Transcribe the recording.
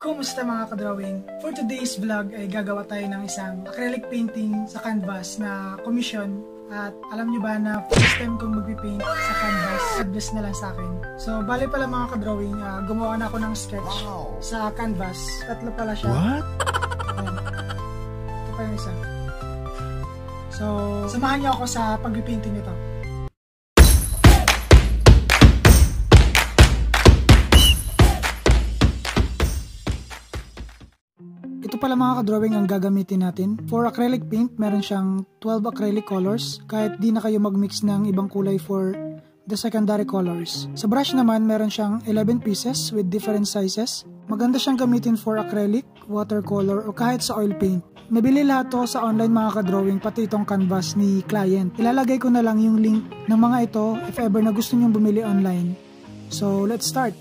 Kumusta mga ka-drawing? For today's vlog ay gagawa tayo ng isang acrylic painting sa canvas na commission at alam nyo ba na first time kong magpipaint sa canvas, advice na lang sa akin. So, bali pala mga ka-drawing, uh, gumawa na ako ng sketch wow. sa canvas. Tatlo pala siya. What? Ayan. Ito pa yung isa. So, samahan niyo ako sa pagpipainting nito. Pala mga ka-drawing ang gagamitin natin. For acrylic paint, meron siyang 12 acrylic colors. Kahit di na kayo mag-mix ng ibang kulay for the secondary colors. Sa brush naman, meron siyang 11 pieces with different sizes. Maganda siyang gamitin for acrylic, watercolor, o kahit sa oil paint. Nabili lahat to sa online mga ka-drawing, pati itong canvas ni client. Ilalagay ko na lang yung link ng mga ito if ever na gusto nyong bumili online. So, let's start!